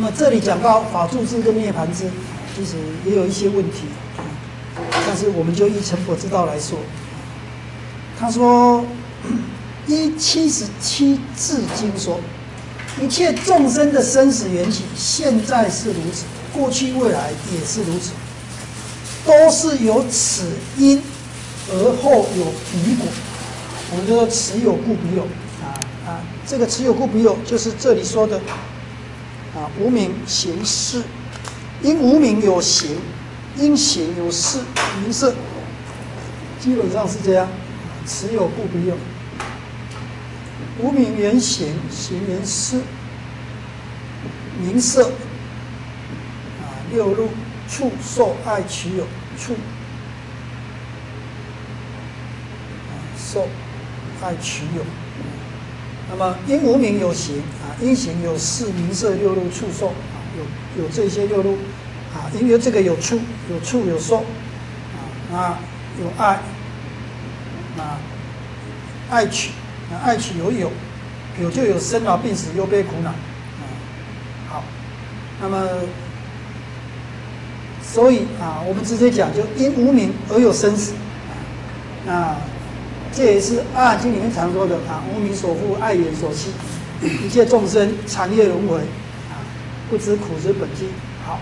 那么这里讲到法住之跟涅盘之，其实也有一些问题，但是我们就依成佛之道来说。他说，一七十七字经说，一切众生的生死缘起，现在是如此，过去未来也是如此，都是由此因而后有彼果。我们就说此有故彼有啊啊，这个此有故彼有，就是这里说的啊无名行事，因无名有形，因形有事名色，基本上是这样。此有故彼有，无名缘形，形缘事，名色啊，六路触受爱取有触啊，受爱取有。那么因无名有形啊，因形有事，名色六路触受啊，有有这些六路啊，因为这个有触有触有受啊那有爱。啊，爱取，啊，爱取有有，有就有生老病死忧悲苦恼，啊，好，那么，所以啊，我们直接讲，就因无名而有生死，啊，这也是《阿含经》里面常说的啊，无名所缚，爱眼所欺，一切众生长夜轮回，啊，不知苦之本际。好，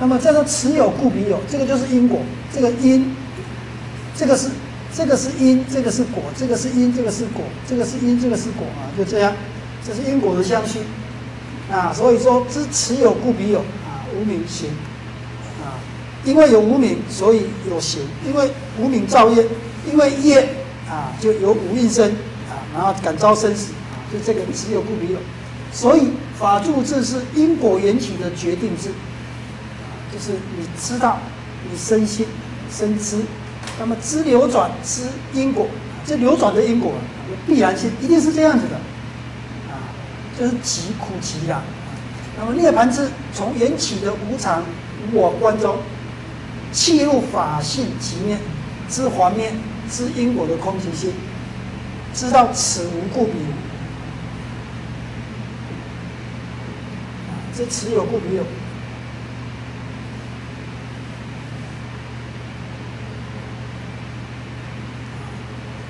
那么这个此有故彼有，这个就是因果，这个因，这个是。这个是因，这个是果，这个是因，这个是果，这个是因，这个是果啊，就这样，这是因果的相续啊。所以说，知此有故彼有啊，无名行啊，因为有无名，所以有行；因为无名造业，因为业啊，就有五蕴生啊，然后感召生死啊，就这个此有故彼有。所以法住智是因果缘起的决定智啊，就是你知道，你身心生知。那么知流转知因果，这流转的因果有必然性，一定是这样子的，啊，就是极苦极乐。那么涅盘知从缘起的无常无我观中，契入法性极面，之环面，知因果的空性性，知道此无故名，这此有故名有。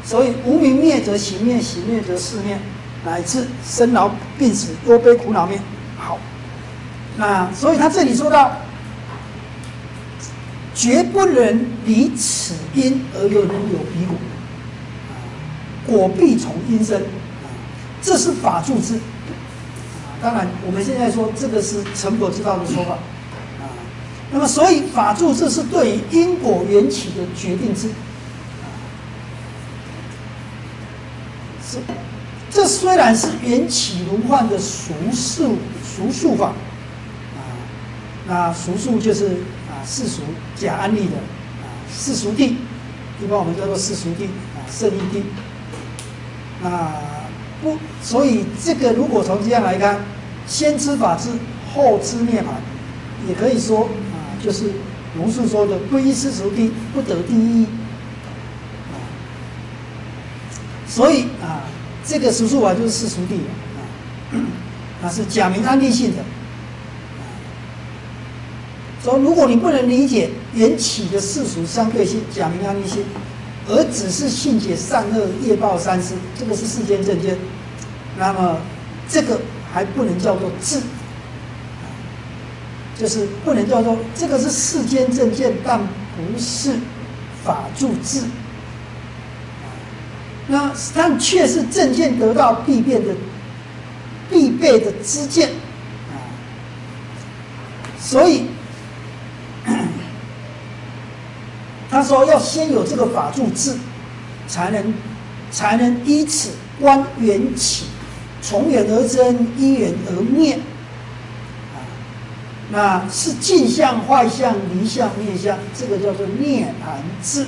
所以无名灭则行灭，行灭则事灭，乃至生老病死、多悲苦恼灭。好，那所以他这里说到，绝不能离此因而又能有彼果，果必从因生，啊这是法住之。当然，我们现在说这个是成佛之道的说法啊。那么，所以法住这是对于因果缘起的决定之。这虽然是缘起如幻的俗数俗数法，啊，那俗数就是世俗假安利的啊世俗地，一般我们叫做世俗地啊圣义地，啊不，所以这个如果从这样来看，先知法治，后知涅槃，也可以说啊就是龙树说的皈依世俗地不得第一，啊，所以啊。这个实数法就是世俗地啊，那是假名安利性的。说如果你不能理解缘起的世俗相对性、假名安利性，而只是信解善恶业报三思，这个是世间正见，那么这个还不能叫做智，就是不能叫做这个是世间正见，但不是法住智。那但却是正见得到必变的必备的知见啊，所以他说要先有这个法住智，才能才能依此观缘起，从缘而生，依缘而灭啊，那是镜相、坏相、离相、灭相，这个叫做涅盘智。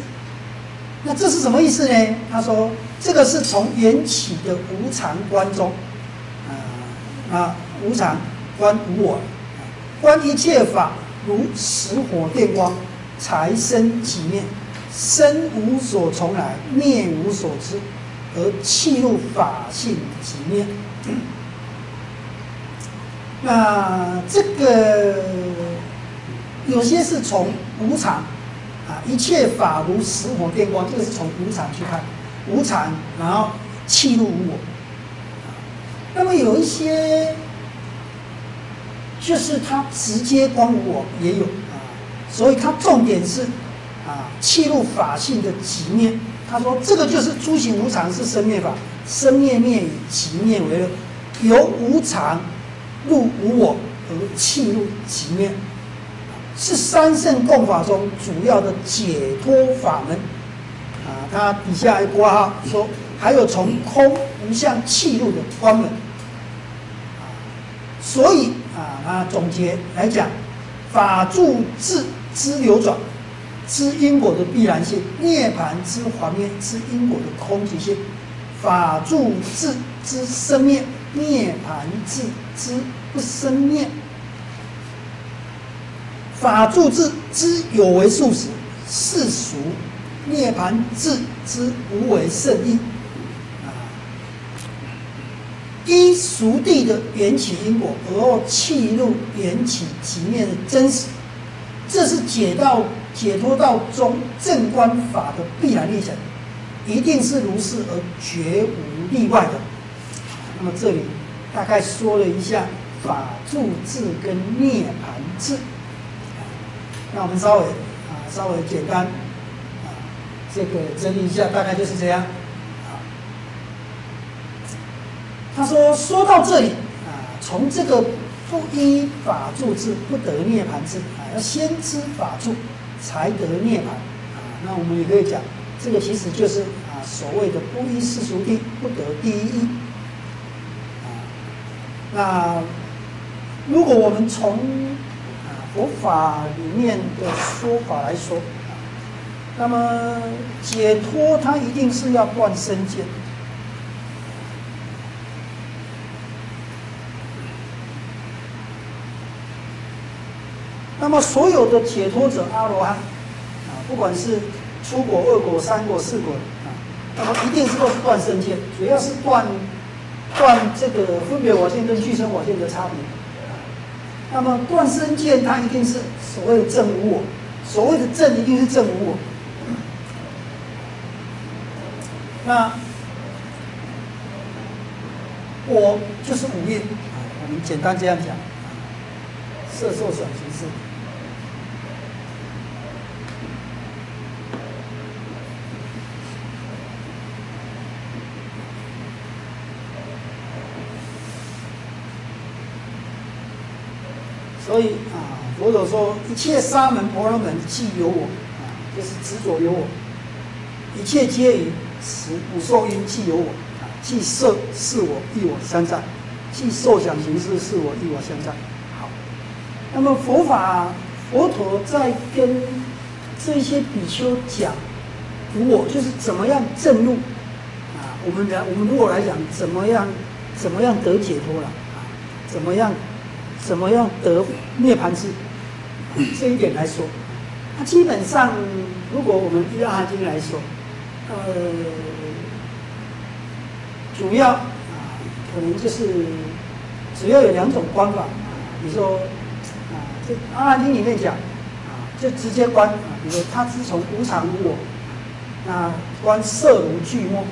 那这是什么意思呢？他说。这个是从缘起的无常观中，啊啊，无常观无我，观一切法如实火电光，财生即灭，生无所从来，灭无所知，而气入法性即灭。那这个有些是从无常啊，一切法如实火电光，这个是从无常去看，无常，然后气入无我。那么有一些就是它直接光无我也有，所以它重点是啊，气入法性的极灭。他说这个就是诸行无常是生灭法，生灭灭以极灭为乐，由无常。入无我而气入极灭，是三圣共法中主要的解脱法门。啊，他底下还括号说，还有从空无相气入的关门。啊，所以啊，他总结来讲，法住智知流转，知因果的必然性；涅盘之还灭，知因果的空寂性；法住智之生灭。涅盘智之不生灭，法住智之有为数时世俗；涅盘智之无为圣意。啊，依熟地的缘起因果，而后契入缘起即灭的真实，这是解到解脱道中正观法的必然历程，一定是如是而绝无例外的。那么这里大概说了一下法住智跟涅盘智，那我们稍微啊稍微简单啊这个整理一下，大概就是这样。他说说到这里啊，从这个不依法住智不得涅盘智，要先知法住才得涅盘啊。那我们也可以讲，这个其实就是啊所谓的不依世俗谛不得第一义。那如果我们从啊佛法里面的说法来说啊，那么解脱它一定是要断身见。那么所有的解脱者阿罗汉啊，不管是出果、二果、三果、四果啊，那么一定是都是断身见，主要是断。断这个分别我见跟具身我见的差别，那么断身见它一定是所谓的正无我，所谓的正一定是正无我。那我就是五蕴啊，我们简单这样讲，色受想行识。所以啊，佛陀说一切沙门婆罗门既有我啊，就是执着有我；一切皆于此五受因既有我啊，既色是我亦我相在，既受想行识是我亦我相在。好，那么佛法佛陀在跟这些比丘讲无我，就是怎么样证入啊？我们来，我们如果来讲怎么样怎么样得解脱了啊？怎么样？怎么样得涅槃智？这一点来说，那基本上，如果我们依《阿含经》来说，呃，主要啊，可能就是主要有两种观法。比如说啊，这《阿含经》里面讲啊，就直接观啊，比如说他是从无常无我，那观色如巨墨，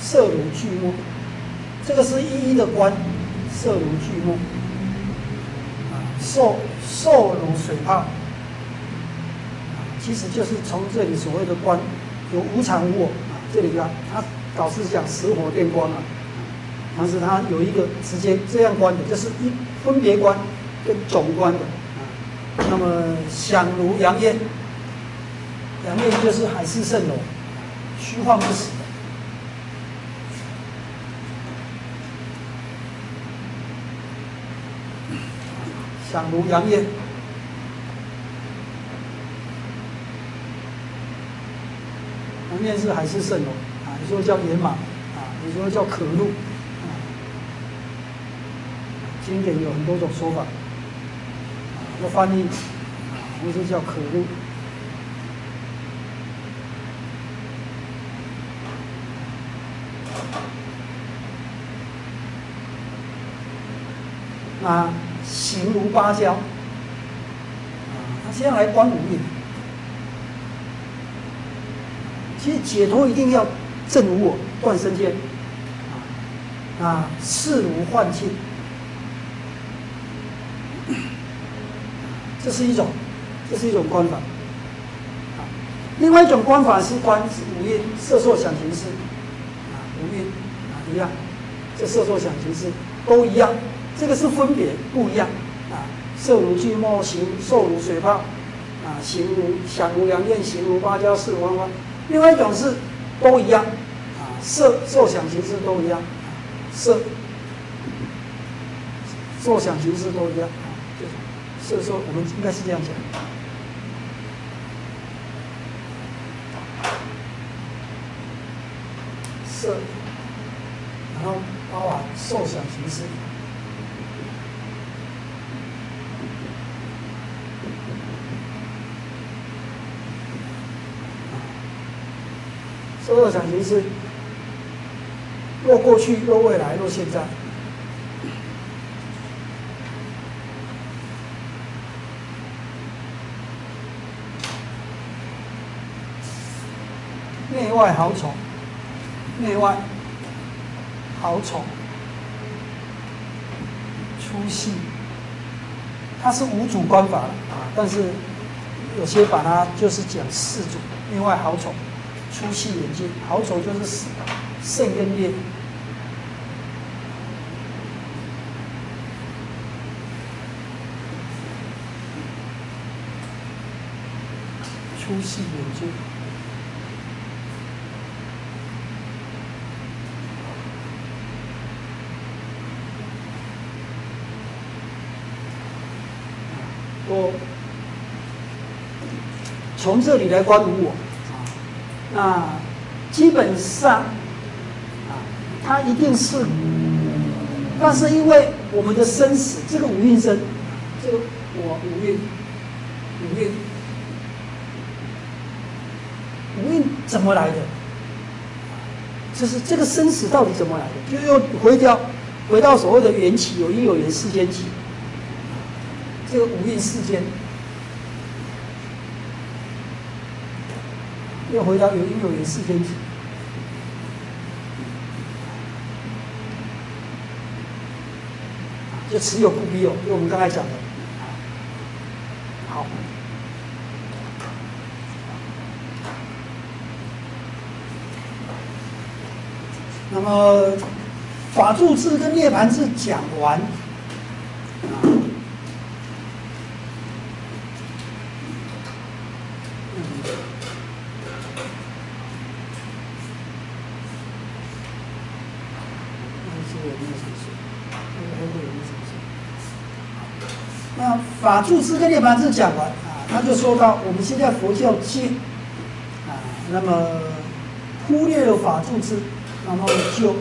色如巨墨，这个是一一的观色如巨墨。受受如水泡，其实就是从这里所谓的观有无常无我啊，这里啊，他导师讲实火电光啊，但是他有一个直接这样观的，就是一分别观跟总观的啊。那么想如阳焰，阳焰就是海市蜃楼，虚幻不实。想如杨烟，杨烟是海市蜃楼啊，你说叫野马啊，你说叫可怒啊，经典有很多种说法啊，那翻译啊，或是叫可怒。啊，形如芭蕉，啊，他现在来观五蕴。其实解脱一定要正无我，断生间，啊，啊，视如幻境，这是一种，这是一种观法。啊，另外一种观法是观五蕴色受想行识，啊，五蕴啊一样，这色受想行识都一样，这个是分别不一样，啊，色如聚沫，形受如水泡，啊，形如想如两面，形如芭蕉，视如弯弯。另外一种是都一样，啊，色受想行识都一样，色受想行识都一样啊就是，色说我们应该是这样讲，色，然后包含受想行识。所有想行识，若过去，若未来，若现在，内外好丑，内外好丑，粗细，它是五组观法啊，但是有些把它就是讲四组，内外好丑。粗细眼睛，好丑就是肾跟裂。粗细眼睛，我从这里来观察我。啊，基本上，啊，它一定是，但是因为我们的生死，这个五蕴生，这个我五蕴，五蕴，五蕴怎么来的？就是这个生死到底怎么来的？就又回到回到所谓的缘起，有因有缘世间起，这个五蕴世间。又回到有因有缘世间起，就持有不必有，就我们刚才讲的。好，那么法住智跟涅盘智讲完。法住智跟涅槃智讲完啊，他就说到我们现在佛教界啊，那么忽略了法住智，然后就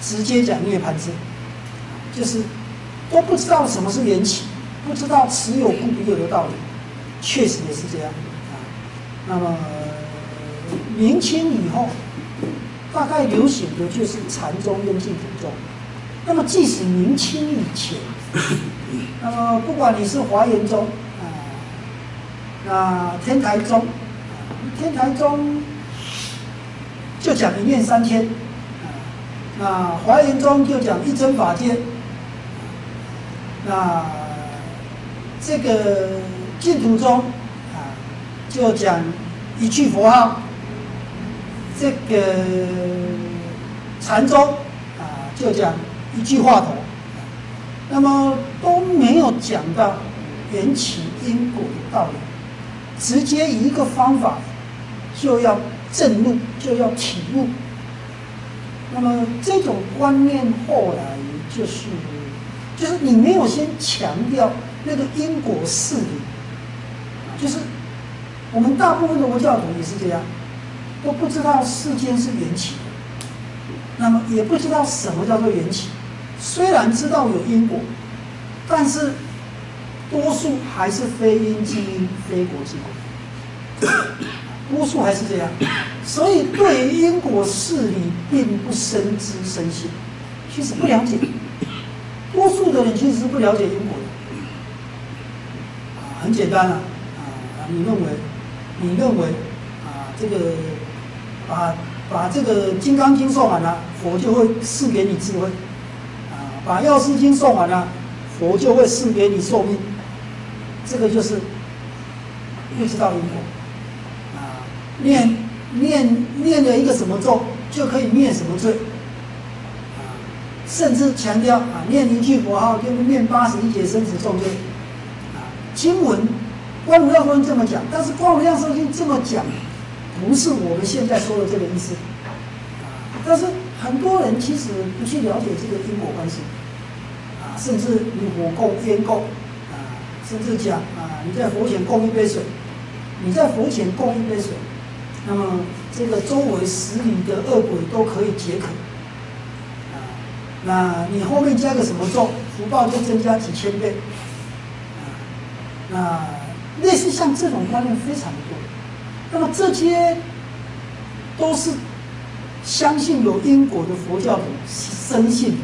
直接讲涅槃智，就是都不知道什么是缘起，不知道持有不必有的道理，确实也是这样啊。那么明清以后，大概流行的就是禅宗跟净土宗。那么即使明清以前。那么，不管你是华严宗啊，那天台宗，天台宗就讲一念三千，啊，那华严宗就讲一真法界，那这个净土宗啊，就讲一句佛号，这个禅宗啊，就讲一句话头。那么都没有讲到缘起因果的道理，直接一个方法就要证悟，就要体悟。那么这种观念后来就是，就是你没有先强调那个因果事理，就是我们大部分的佛教徒也是这样，都不知道世间是缘起，那么也不知道什么叫做缘起。虽然知道有因果，但是多数还是非因即因，非果即果。多数还是这样，所以对因果事理并不深知深信，其实不了解。多数的人其实是不了解因果的。啊，很简单啊，啊，你认为，你认为，啊，这个，把把这个《金刚经》送完了，佛就会赐给你智慧；把《药师经》送完了，佛就会赐给你寿命。这个就是不知道因果。啊，念念念了一个什么咒，就可以灭什么罪啊。甚至强调啊，念一句佛号就念八十一劫生死重罪。啊，经文《光明耀寿经》这么讲，但是《光明耀寿经》这么讲，不是我们现在说的这个意思。啊，但是很多人其实不去了解这个因果关系。啊，甚至你火供烟供，啊，甚至讲啊，你在佛前供一杯水，你在佛前供一杯水，那么这个周围十里的恶鬼都可以解渴。啊那你后面加个什么咒，福报就增加几千倍。啊，那类似像这种观念非常多。那么这些都是相信有因果的佛教徒深信的。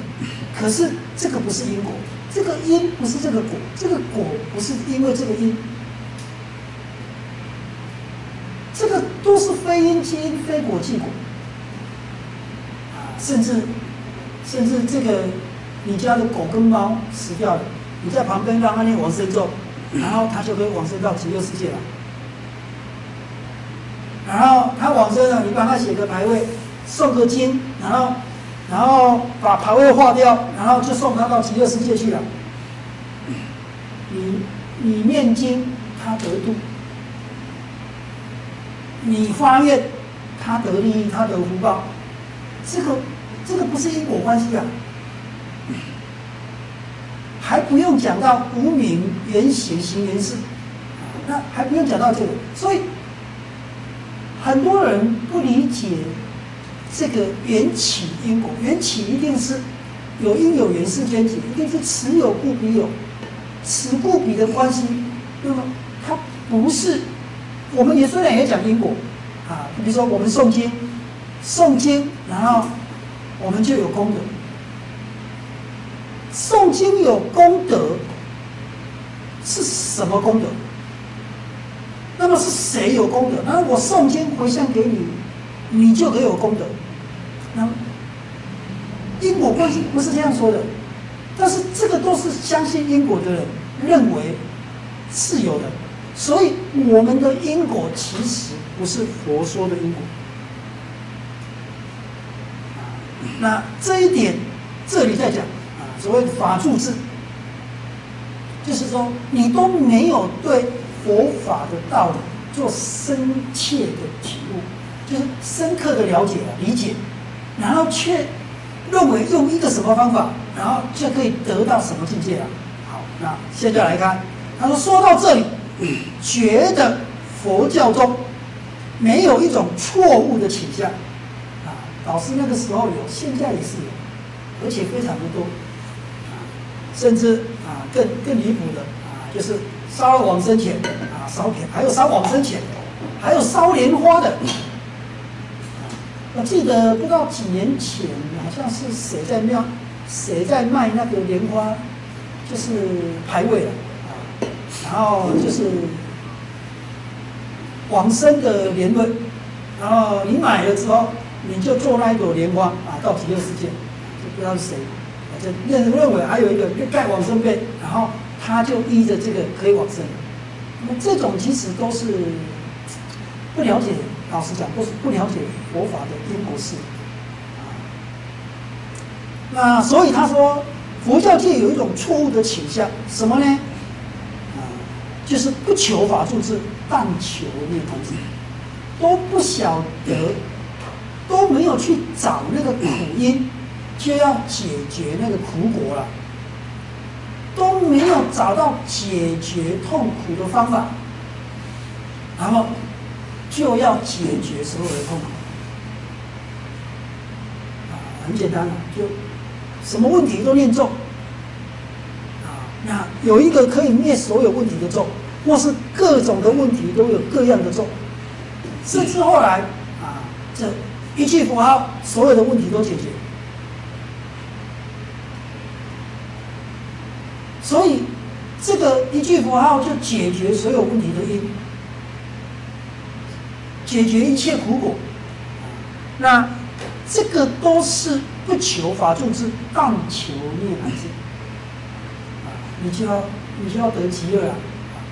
可是这个不是因果，这个因不是这个果，这个果不是因为这个因，这个都是非因即因，非果即果。甚至。甚至这个，你家的狗跟猫死掉了，你在旁边让它念往生咒，然后它就可以往生到极乐世界了。然后它往生了，你帮它写个牌位，送个经，然后，然后把牌位化掉，然后就送他到极乐世界去了。你你念经，他得度；你发愿，他得利益，他得福报。这个。这个不是因果关系啊，还不用讲到无名缘行行缘事，那还不用讲到这个，所以很多人不理解这个缘起因果，缘起一定是有因有缘世间起，一定是此有故彼有，此故彼的关系，那么它不是，我们也虽然也讲因果啊，比如说我们诵经，诵经然后。我们就有功德，诵经有功德是什么功德？那么是谁有功德？那我诵经回向给你，你就可以有功德。那因果关系不是这样说的，但是这个都是相信因果的人认为是有的，所以我们的因果其实不是佛说的因果。那这一点，这里在讲啊，所谓法住智，就是说你都没有对佛法的道理做深切的体悟，就是深刻的了解理解，然后却认为用一个什么方法，然后就可以得到什么境界了。好，那现在来看，他说说到这里，觉得佛教中没有一种错误的倾向啊。老师那个时候有，现在也是有，而且非常的多，啊，甚至啊更更离谱的啊，就是烧往生钱啊，烧钱，还有烧往生钱，还有烧莲花的。我记得不知道几年前，好像是谁在庙，谁在卖那个莲花，就是牌位了啊，然后就是往生的莲位，然后你买了之后。你就做那一朵莲花啊，到极乐世界，就不知道是谁，就认认为还有一个盖往生被，然后他就依着这个可以往生。那这种其实都是不了解，老实讲不不了解佛法的因果事。那所以他说，佛教界有一种错误的倾向，什么呢？啊，就是不求法住智，但求涅槃智，都不晓得。都没有去找那个苦因，就要解决那个苦果了。都没有找到解决痛苦的方法，然后就要解决所有的痛苦。啊，很简单了，就什么问题都念咒。啊，那有一个可以灭所有问题的咒，或是各种的问题都有各样的咒，甚至后来啊，这。一句符号，所有的问题都解决。所以这个一句符号就解决所有问题的因，解决一切苦果。那这个都是不求法住智，但求涅槃之。你就要你就要得极乐了，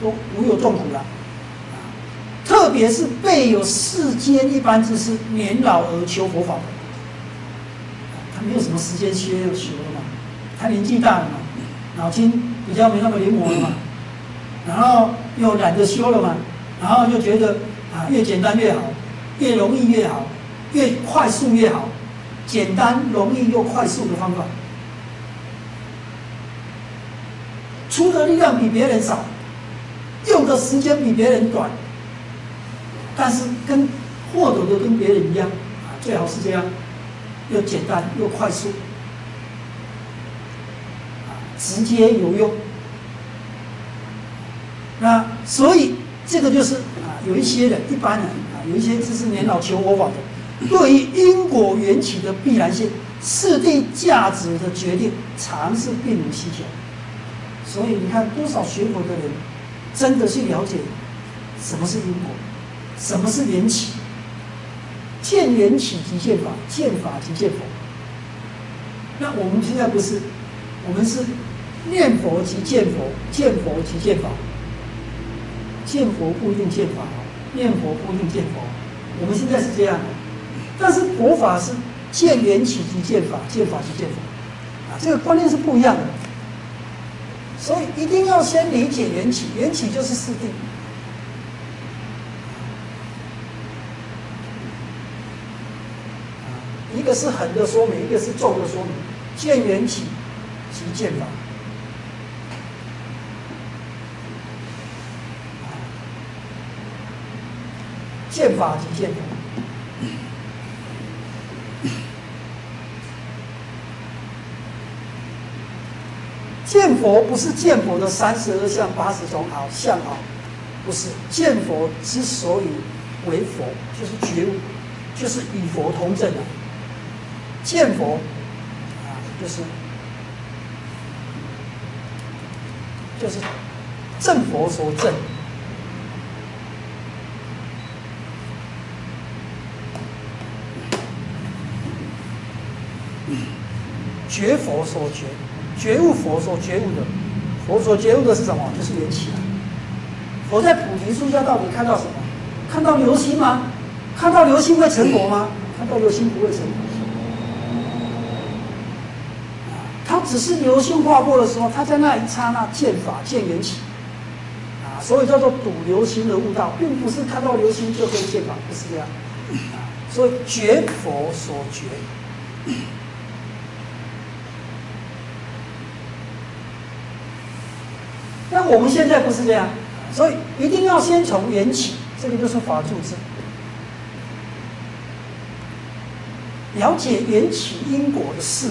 都无有痛苦了。特别是备有世间一般之事，年老而求佛法的，他没有什么时间修求了嘛，他年纪大了嘛，脑筋比较没那么灵活了嘛，然后又懒得修了嘛，然后又觉得啊越简单越好，越容易越好，越快速越好，简单容易又快速的方法，出的力量比别人少，用的时间比别人短。但是跟获得的跟别人一样啊，最好是这样，又简单又快速，啊，直接有用。那所以这个就是，有一些人一般人啊，有一些知识年老求佛法的，对于因果缘起的必然性、次第价值的决定，常是并无需求。所以你看，多少学佛的人真的去了解什么是因果？什么是缘起？见缘起即见法，见法即见佛。那我们现在不是，我们是念佛即见佛，见佛即见法。见佛不一定见法，念佛不一定见佛。我们现在是这样，但是佛法是见缘起即见法，见法即见佛。啊，这个观念是不一样的。所以一定要先理解缘起，缘起就是四定。一个是横的说明，一个是纵的说明。见缘起即见法，见法即见佛。见佛不是见佛的三十二相、八十种好相好，不是见佛之所以为佛，就是觉悟，就是与佛同证的。见佛啊，就是就是正佛所证，觉佛所觉，觉悟佛所觉悟的，佛所觉悟的是什么？就是缘起啊。佛在菩提树下到底看到什么？看到流星吗？看到流星会成佛吗？看到流星不会成佛。只是流星划过的时候，他在那一刹那见法见缘起，啊，所以叫做睹流星的悟道，并不是看到流星就可以见法，不是这样，啊，所以觉佛所觉。那我们现在不是这样，所以一定要先从缘起，这个就是法住智，了解缘起因果的事。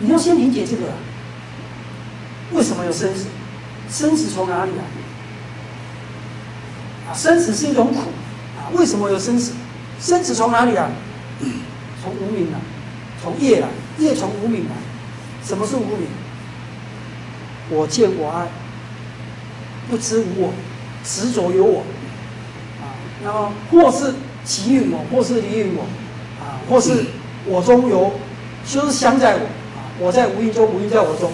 你要先理解这个，为什么有生死？生死从哪里来？啊，生死是一种苦啊。为什么有生死？生死从哪里来？从无名来，从业来，业从无名来。什么是无名？我见我爱，不知无我，执着有我啊。那么或是给予我，或是离于我啊，或是我中有，就是相在我。啊我在无意中，无意在我中。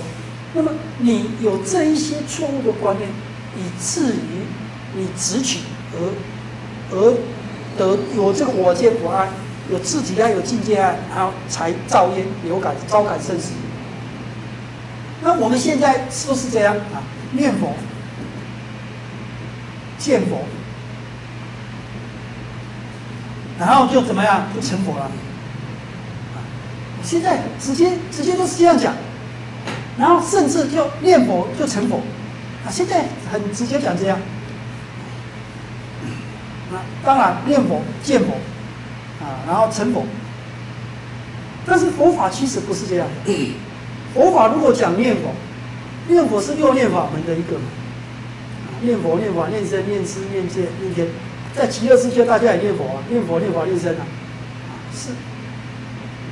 那么你有这一些错误的观念，以至于你执取而而得有这个我见我爱，有自己爱，有境界爱，然后才造业流感招感生死。那我们现在是不是这样啊？念佛、见佛，然后就怎么样，就成佛了。现在直接直接都是这样讲，然后甚至就念佛就成佛，啊，现在很直接讲这样，啊，当然念佛见佛，啊，然后成佛，但是佛法其实不是这样，佛法如果讲念佛，念佛是六念法门的一个，念佛念法念身念思念戒念天，在极乐世界大家也念佛啊，念佛念法念身啊，是。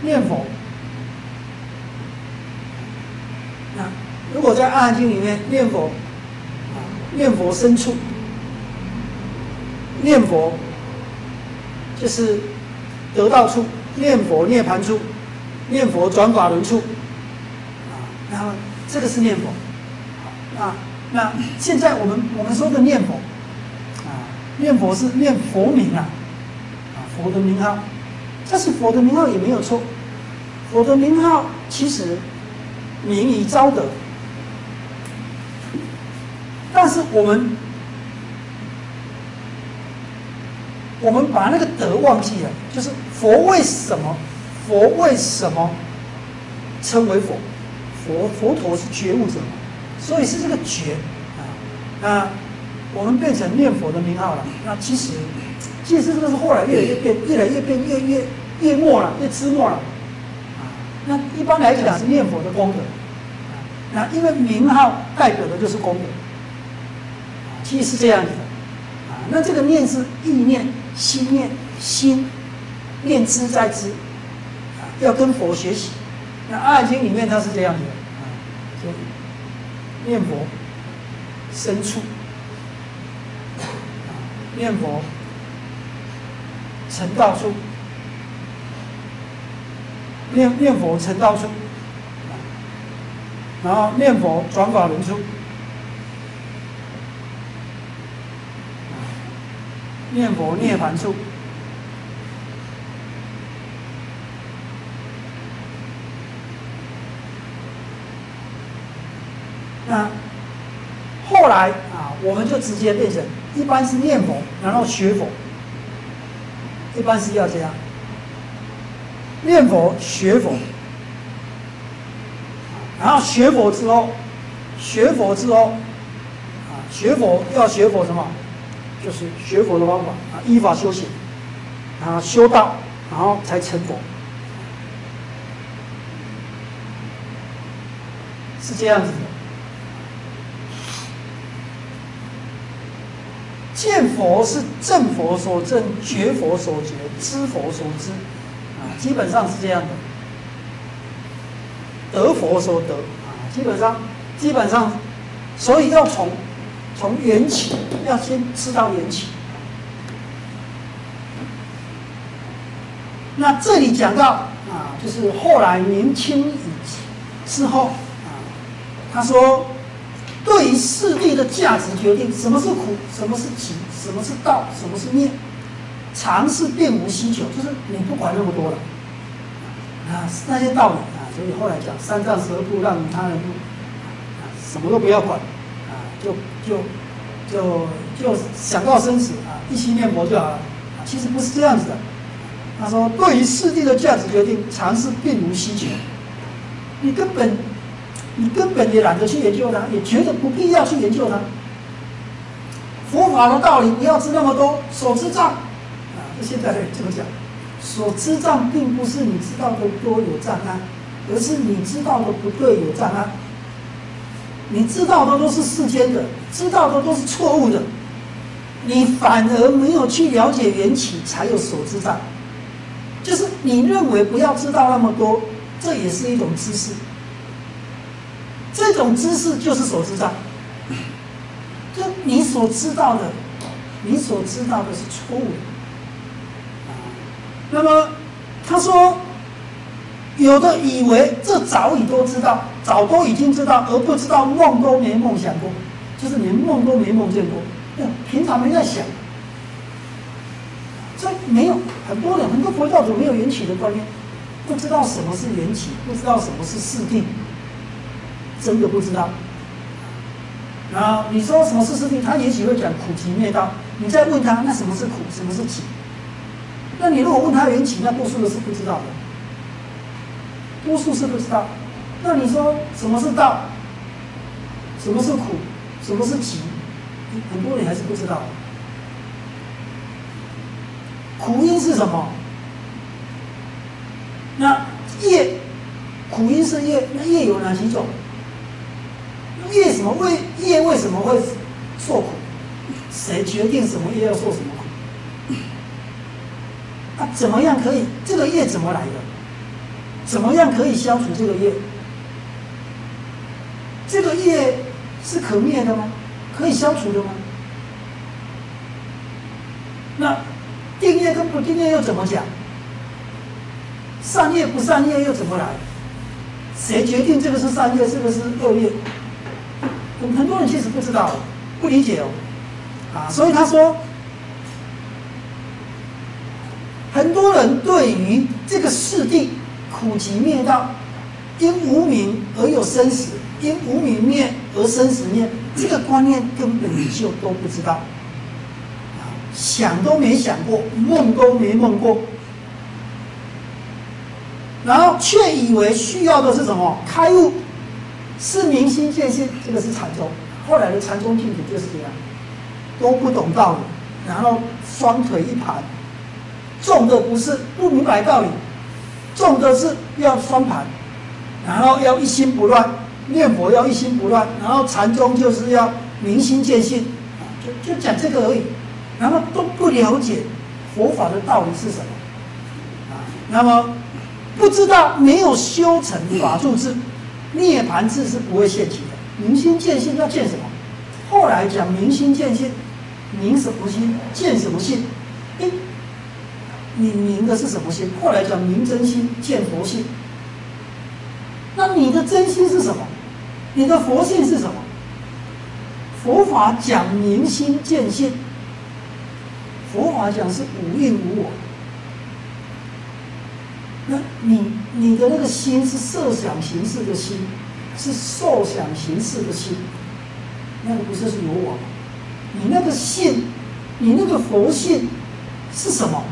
念佛。如果在《阿含经》里面念佛，啊，念佛深处，念佛就是得到处，念佛涅盘处，念佛转法轮处，啊，然后这个是念佛，啊，那现在我们我们说的念佛，啊，念佛是念佛名啊，啊，佛的名号，但是佛的名号也没有错，佛的名号其实名以昭德。但是我们，我们把那个德忘记了，就是佛为什么？佛为什么称为佛？佛佛陀是觉悟者，所以是这个觉啊。那我们变成念佛的名号了。那其实，其实这个是后来越来越变，越来越变，越越越没了，越支没了。啊，那一般来讲是念佛的功德。啊，那因为名号代表的就是功德。其实是这样子的，啊，那这个念是意念、心念、心念之在知，啊，要跟佛学习。那《阿含经》里面它是这样子的，啊，就念佛深处，念佛成道处，念念佛成道处，然后念佛转法轮处。念佛涅槃处，那后来啊，我们就直接变成一般是念佛，然后学佛，一般是要这样，念佛学佛，然后学佛之后，学佛之后，啊，学佛要学佛什么？就是学佛的方法啊，依法修行，啊，修道，然后才成佛，是这样子。见佛是正佛所正，觉佛所觉，知佛所知，啊，基本上是这样的。得佛所得，啊，基本上，基本上，所以要从。从缘起，要先知道缘起。那这里讲到啊，就是后来明清以之后啊，他说，对于四谛的价值决定，什么是苦，什么是集，什么是道，什么是念，常是并无希求，就是你不管那么多了啊，那些道理啊，所以后来讲三藏十二部让他人啊，什么都不要管啊，就。就就就想到生死啊，一心念佛就好了。其实不是这样子的。他说，对于世界的价值决定，常是并无希求。你根本你根本也懒得去研究它，也觉得不必要去研究它。佛法的道理不要知那么多，所知障啊。现在这么讲，所知障并不是你知道的多有障碍，而是你知道的不对有障碍。你知道的都是世间的，知道的都是错误的，你反而没有去了解缘起，才有所知障。就是你认为不要知道那么多，这也是一种知识。这种知识就是所知道。就你所知道的，你所知道的是错误的。那么他说。有的以为这早已都知道，早都已经知道，而不知道梦都没梦想过，就是连梦都没梦见过，平常没在想。这没有很多人，很多佛教徒没有缘起的观念，不知道什么是缘起，不知道什么是四定，真的不知道。然后你说什么是四谛，他也许会讲苦集灭道。你再问他，那什么是苦，什么是集？那你如果问他缘起，那多数的是不知道的。多数是不知道，那你说什么是道？什么是苦？什么是集？很多人还是不知道。苦因是什么？那业，苦因是业，那业有哪几种？业什么为业为什么会受苦？谁决定什么业要受什么苦？啊，怎么样可以？这个业怎么来的？怎么样可以消除这个业？这个业是可灭的吗？可以消除的吗？那定业跟不定业又怎么讲？善业不善业又怎么来？谁决定这个是善业，这个是恶业？很很多人其实不知道，不理解哦，啊，所以他说，很多人对于这个世地苦集灭道，因无名而有生死，因无名灭而生死灭，这个观念根本就都不知道，啊，想都没想过，梦都没梦过，然后却以为需要的是什么？开悟。是明心见性，这个是禅宗。后来的禅宗净土就是这样，都不懂道理，然后双腿一盘，重的不是不明白道理，重的是要双盘，然后要一心不乱，念佛要一心不乱，然后禅宗就是要明心见性，就就讲这个而已，然后都不了解佛法的道理是什么，啊，那么不知道没有修成法住智。涅盘智是不会现起的，明心见性要见什么？后来讲明心见性，明什么心？见什么性？哎，你明的是什么心？后来讲明真心见佛性。那你的真心是什么？你的佛性是什么？佛法讲明心见性，佛法讲是无应无我。那你你的那个心是设想形式的心，是受想形式的心，那个不是是有我吗你那个性，你那个佛性是什么？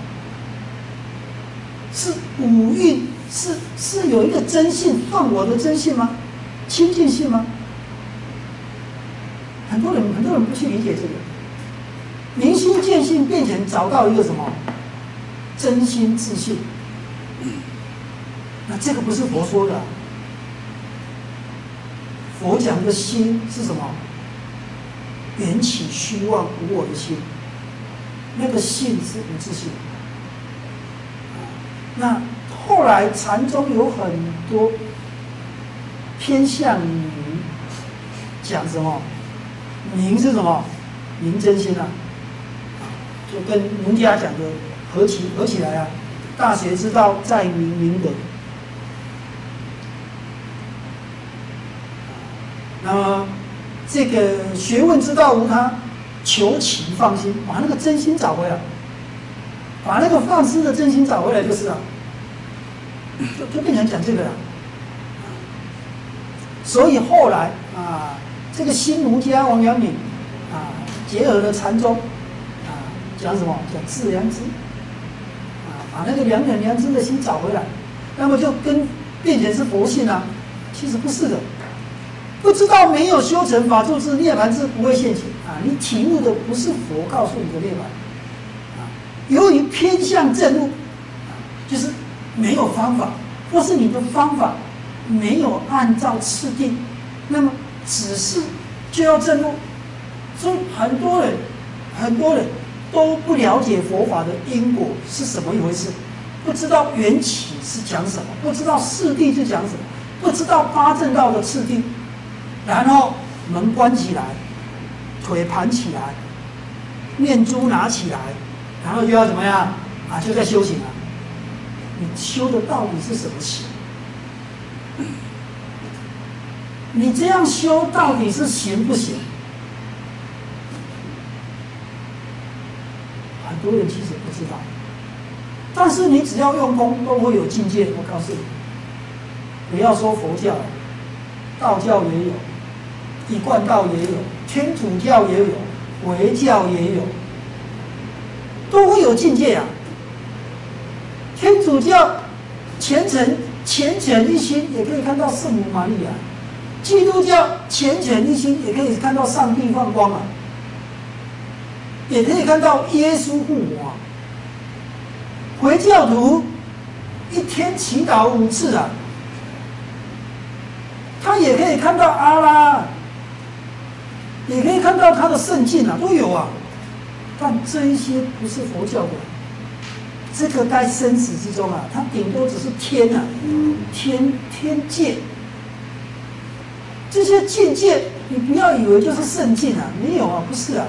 是五蕴，是是有一个真性，放我的真性吗？清净性吗？很多人很多人不去理解这个，明心见性变成找到一个什么真心自信。那这个不是佛说的，佛讲的心是什么？缘起虚妄无我的心，那个性是无自性。那后来禅宗有很多偏向于讲什么？明是什么？明真心啊，就跟儒家讲的合起合起来啊。大学之道，在明明德。那么，这个学问之道无他，求其放心，把那个真心找回来，把那个放肆的真心找回来就是了，就就变成讲这个了。所以后来啊，这个新儒家王阳明啊，结合了禅宗啊，讲什么？讲自良知啊，把那个良人良知的心找回来，那么就跟变成是佛性啊，其实不是的。不知道没有修成法住是涅盘是不会现前啊！你体悟的不是佛告诉你的涅盘啊，由于偏向正悟啊，就是没有方法，或是你的方法没有按照次第，那么只是就要正悟，所以很多人很多人都不了解佛法的因果是什么一回事，不知道缘起是讲什么，不知道次第是讲什么，不知道八正道的次第。然后门关起来，腿盘起来，念珠拿起来，然后就要怎么样啊？就在修行了。你修的到底是什么行？你这样修到底是行不行？很多人其实不知道，但是你只要用功，都会有境界。我告诉你，不要说佛教，道教也有。一贯道也有，天主教也有，回教也有，都会有境界啊。天主教虔诚虔诚一心，也可以看到圣母玛利亚；基督教虔诚一心，也可以看到上帝放光啊，也可以看到耶稣复活。回教徒一天祈祷五次啊，他也可以看到阿拉。也可以看到他的圣境啊，都有啊，但这一些不是佛教的，这个在生死之中啊，它顶多只是天啊，天天界，这些境界，你不要以为就是圣境啊，没有啊，不是啊。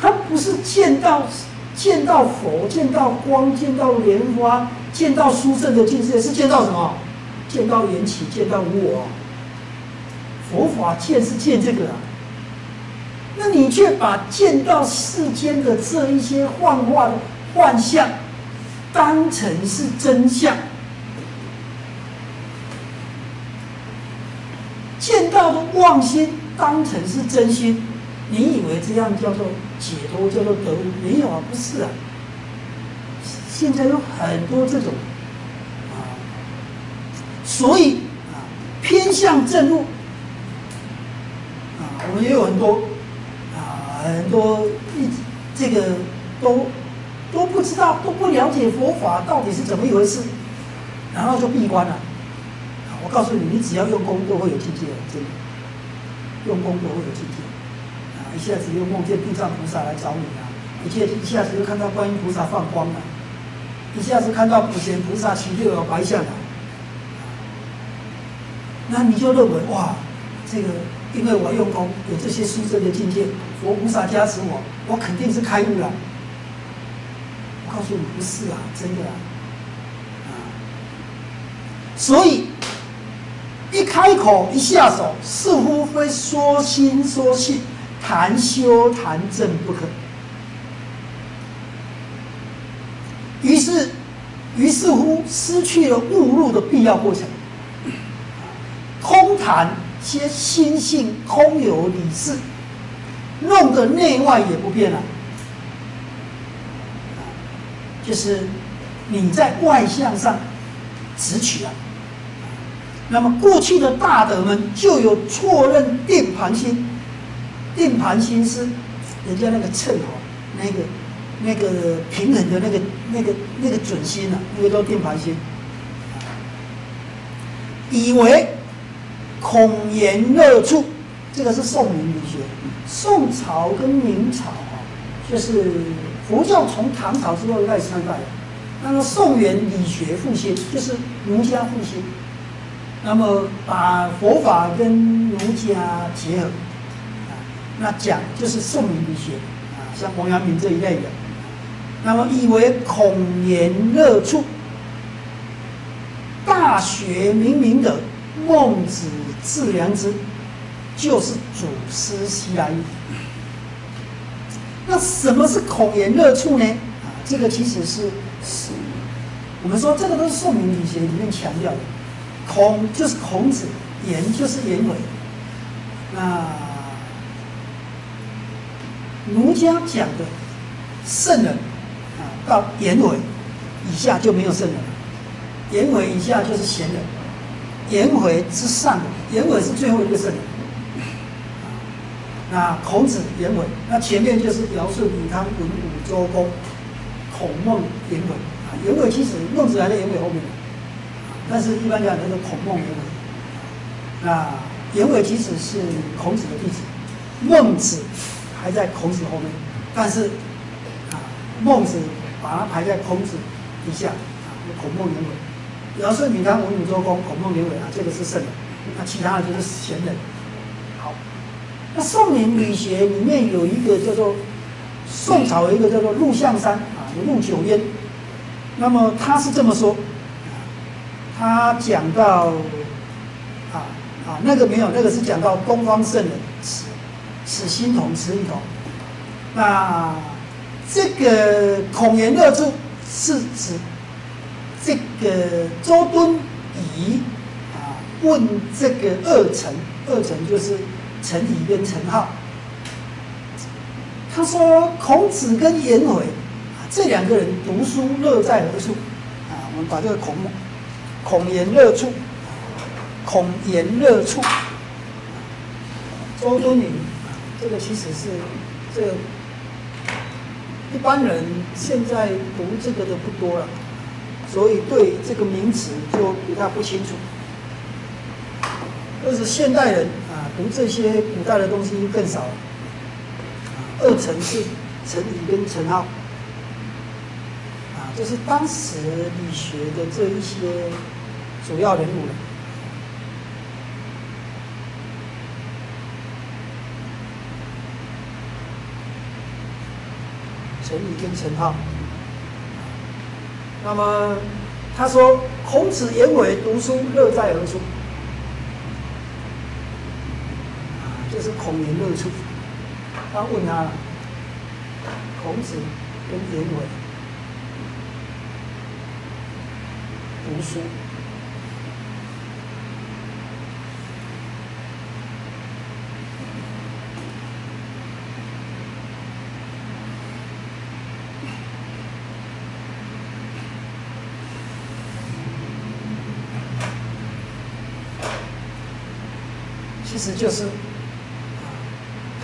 他不是见到见到佛、见到光、见到莲花、见到殊胜的境界，是见到什么？见到缘起，见到无我。佛法见是见这个啊。那你却把见到世间的这一些幻化的幻象，当成是真相；见到的妄心当成是真心，你以为这样叫做解脱，叫做得悟？没有啊，不是啊。现在有很多这种，所以啊，偏向正路啊，我们也有很多啊。很多一这个都都不知道，都不了解佛法到底是怎么一回事，然后就闭关了。我告诉你，你只要用功，都会有境界，真的。用功都会有境界。啊，一下子又梦见地藏菩萨来找你啊，一下一下子又看到观音菩萨放光了，一下子看到普贤菩萨骑六白象了。那你就认为哇，这个。因为我用功，有这些殊胜的境界，佛菩萨加持我，我肯定是开悟了。我告诉你，不是啊，真的啊。所以一开口一下手，似乎非说心说性，谈修谈正不可。于是，于是乎失去了悟入的必要过程，空谈。些心性空有理事，弄得内外也不变了。就是你在外向上直取了。那么过去的大德们就有错认定盘心，定盘心是人家那个秤哦，那个那个平衡的那个那个那个准心啊，那个叫定盘心，以为。孔颜乐处，这个是宋明理学。宋朝跟明朝啊，就是佛教从唐朝之后开始衰败。那么宋元理学复兴，就是儒家复兴。那么把佛法跟儒家结合，啊，那讲就是宋明理学啊，像王阳明这一类的。那么以为孔颜乐处，大学明明德，孟子。致良知，就是祖师西来意。那什么是孔颜乐处呢？啊，这个其实是是，我们说这个都是宋明理学里面强调的。孔就是孔子，颜就是颜回。那儒家讲的圣人啊，到颜回以下就没有圣人了，颜回以下就是贤人。颜回之上，颜回是最后一个圣人。那孔子、颜回，那前面就是尧舜禹汤文武周公、孔孟颜回。啊，颜回其实孟子还在颜回后面，但是一般讲就是孔孟颜回。那颜回其实是孔子的弟子，孟子还在孔子后面，但是啊，孟子把他排在孔子底下，啊，孔孟颜回。尧舜禹汤文武周公孔孟颜回啊，这个是圣人，那其他的就是贤人。好，那宋明理学里面有一个叫做宋朝有一个叫做陆象山啊，陆九渊。那么他是这么说，他讲到啊啊那个没有，那个是讲到东方圣人，此此心同，此一同。那这个孔颜乐处是指。这个周敦颐啊，问这个二臣，二臣就是陈颐跟陈浩。他说孔子跟颜回，这两个人读书乐在何处？啊，我们把这个孔孔颜乐处，孔颜乐处。周敦颐，这个其实是这一般人现在读这个的不多了。所以对这个名词就比较不清楚。而是现代人啊，读这些古代的东西更少了。二陈是陈颐跟陈浩，啊，就是当时理学的这一些主要人物了。陈颐跟陈浩。那么他说：“孔子言为读书乐在何处？”啊，就是孔颜乐处。他问他，孔子跟颜回读书。实就是，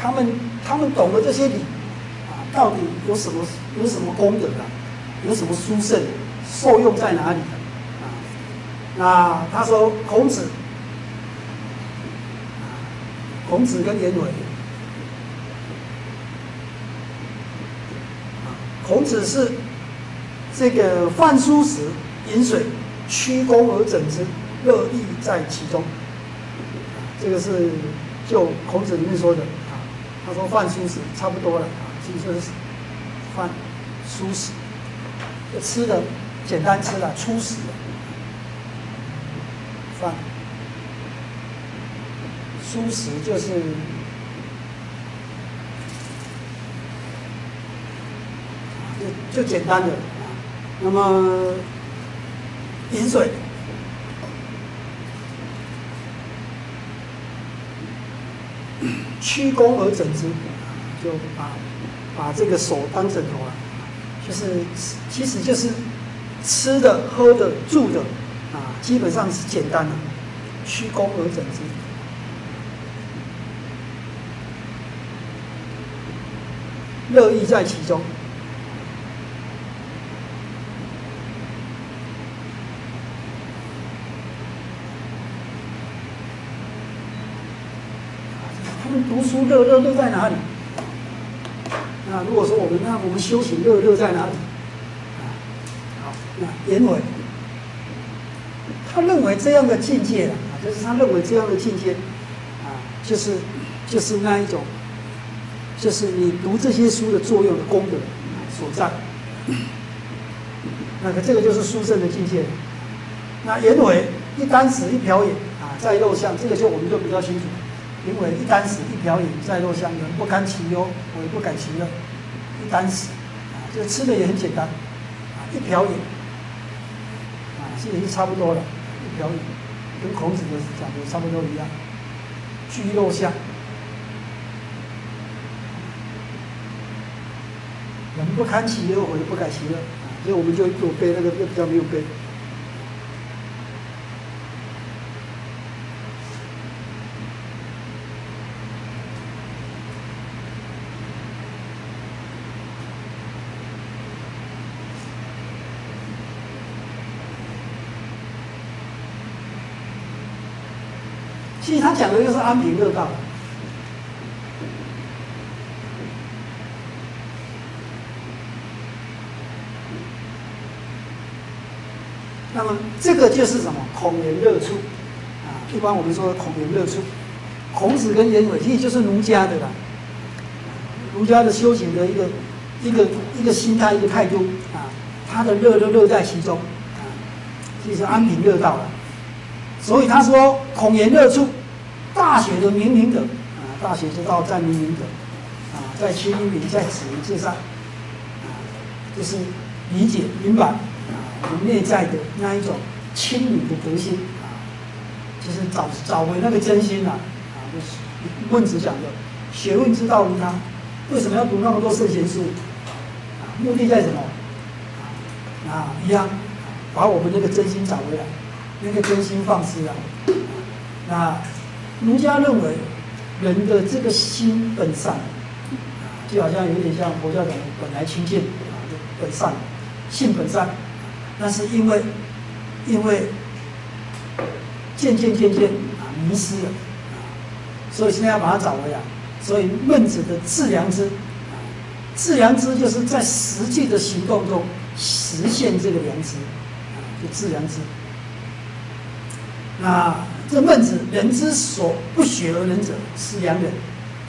他们他们懂得这些理，啊，到底有什么有什么功德啊？有什么殊胜？受用在哪里？啊，那他说孔子，孔子跟颜回，孔子是这个饭书时饮水，曲肱而枕之，乐亦在其中。这个是就孔子里面说的啊，他说饭疏食差不多了啊，其实是饭疏食，吃的简单吃的粗食饭疏食就是就就简单的啊，那么饮水。屈肱而枕之，就把把这个手当枕头了，就是其实就是吃的、喝的、住的啊，基本上是简单的，屈肱而枕之，乐意在其中。读书乐乐乐在哪里？那如果说我们那我们修行乐乐在哪里？好，那颜回，他认为这样的境界啊，就是他认为这样的境界啊，就是就是那一种，就是你读这些书的作用的功德所在。那个这个就是殊胜的境界。那颜回一箪食一瓢饮啊，在肉相，这个就我们就比较清楚。因为一箪食，一瓢饮，在肉相，人不堪其忧，我也不改其乐。一箪食，啊，这个吃的也很简单，啊，一瓢饮，啊，其实是差不多了。一瓢饮，跟孔子的讲的差不多一样。居肉相，人不堪其忧，我也不改其乐。啊，所以我们就有背那个，又比较没有背。其实他讲的就是安贫乐道。那么这个就是什么？孔颜乐处啊，一般我们说孔颜乐处，孔子跟颜回其实就是儒家的啦，儒家的修行的一个一个一个心态一个态度啊，他的乐乐乐在其中啊，就是安贫乐道了。所以他说孔颜乐处。大学的明明德啊，大学之道在明明德啊，在亲民，在子民之上啊，就是理解明白啊，我们内在的那一种清明的德心啊，就是找找回那个真心呐啊，就是孟子讲的“学问之道无他”，为什么要读那么多圣贤书啊？目的在什么啊？啊，一样，把我们那个真心找回来，那个真心放肆啊，那。儒家认为，人的这个心本善，就好像有点像佛教讲的“本来清净”啊，本善，性本善。那是因为，因为渐渐渐渐啊迷失了啊，所以现在要把它找回来。所以孟子的致良知啊，致良知就是在实际的行动中实现这个良知，啊，就致良知。那这孟子，人之所不学而能者，是良人；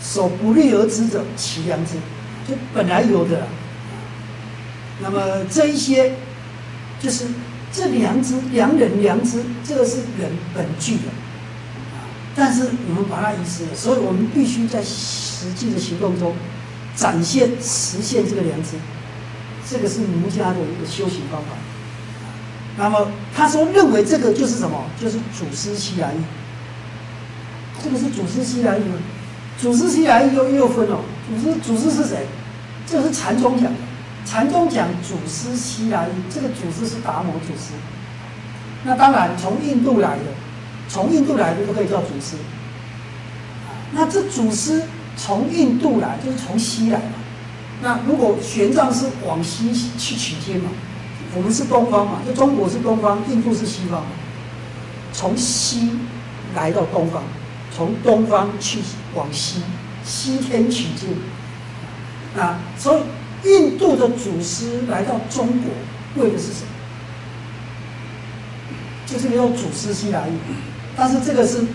所不虑而知者，其良知。就本来有的。那么这一些，就是这良知、良人、良知，这个是人本具的。但是我们把它遗失了，所以我们必须在实际的行动中展现、实现这个良知。这个是儒家的一个修行方法。那么他说认为这个就是什么？就是祖师西来意。这个是祖师西来意吗？祖师西来意又又分了。祖师祖师是谁？这是禅宗讲的。禅宗讲祖师西来意，这个祖师是达摩祖师。那当然从印度来的，从印度来的都可以叫祖师。那这祖师从印度来，就是从西来嘛。那如果玄奘是往西去取经嘛？我们是东方嘛，就中国是东方，印度是西方。从西来到东方，从东方去往西，西天取经。啊，所以印度的祖师来到中国，为的是什么？就这个叫祖师西来意。但是这个是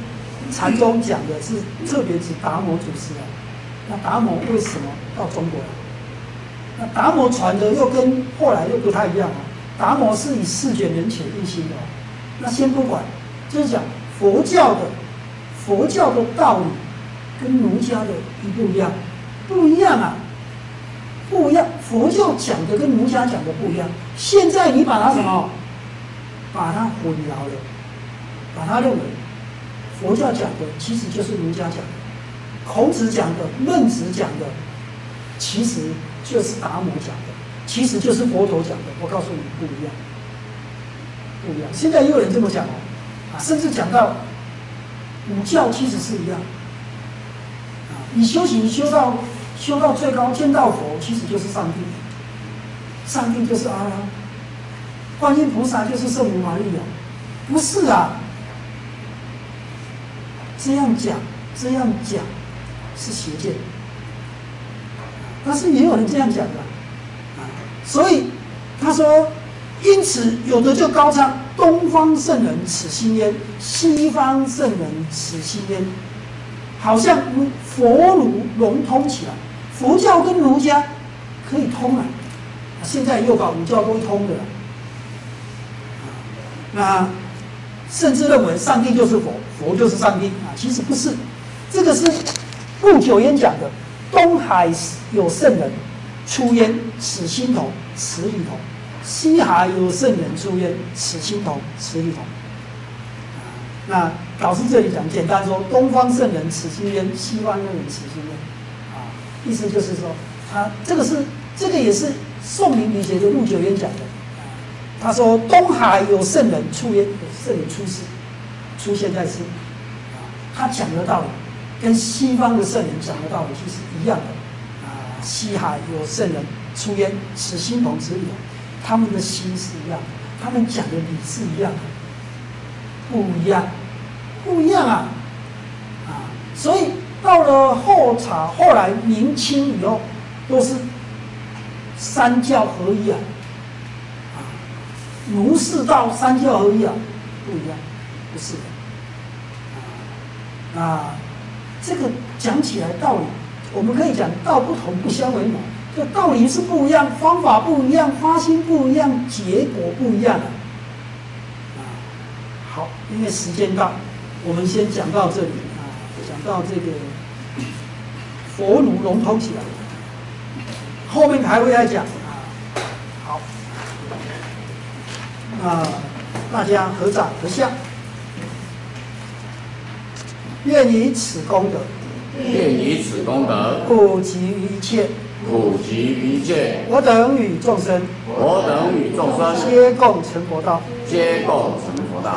禅宗讲的，是特别指达摩祖师啊。那达摩为什么到中国来？那达摩传的又跟后来又不太一样啊。达摩是以四卷人前一心的，那先不管，就是讲佛教的佛教的道理跟儒家的一不一样，不一样啊，不一样。佛教讲的跟儒家讲的不一样。现在你把它什么，把它混淆了，把它认为佛教讲的其实就是儒家讲的，孔子讲的、孟子讲的，其实就是达摩讲的。其实就是佛陀讲的，我告诉你不一样，不一样。现在也有人这么讲哦，啊，甚至讲到五教其实是一样，啊，你修行修到修到最高见到佛，其实就是上帝，上帝就是阿拉，观音菩萨就是圣母玛利亚，不是啊，这样讲这样讲是邪见，但是也有人这样讲的。啊所以他说，因此有的就高唱东方圣人此心焉，西方圣人此心焉，好像佛儒融通起来，佛教跟儒家可以通了。现在又把五教都通的了。那甚至认为上帝就是佛，佛就是上帝啊，其实不是。这个是顾九焉讲的，东海有圣人。出焉，此心同，此理同；西海有圣人出焉，此心同，此理同。那老师这里讲，简单说，东方圣人此心焉，西方圣人此心焉。啊，意思就是说，他这个是这个也是宋明理解的陆九渊讲的。他说，东海有圣人出焉，有圣人出世，出现在世。啊，他讲的道理，跟西方的圣人讲的道理其实一样的。啊西海有圣人出焉，此心同，此理。他们的心是一样的，他们讲的理是一样的，不一样，不一样啊！啊，所以到了后朝，后来明清以后，都是三教合一啊！啊，儒释道三教合一啊，不一样，不是的。啊，这个讲起来道理。我们可以讲道不同不相为谋，这道理是不一样，方法不一样，发心不一样，结果不一样。啊，好，因为时间到，我们先讲到这里啊，讲到这个佛儒融通起来，后面还会再讲啊。好，啊，大家合掌合相，愿以此功德。愿以此功德，普及于一切，普及于一切。我等与众生，我等与众生，皆共成佛道，皆共成佛道。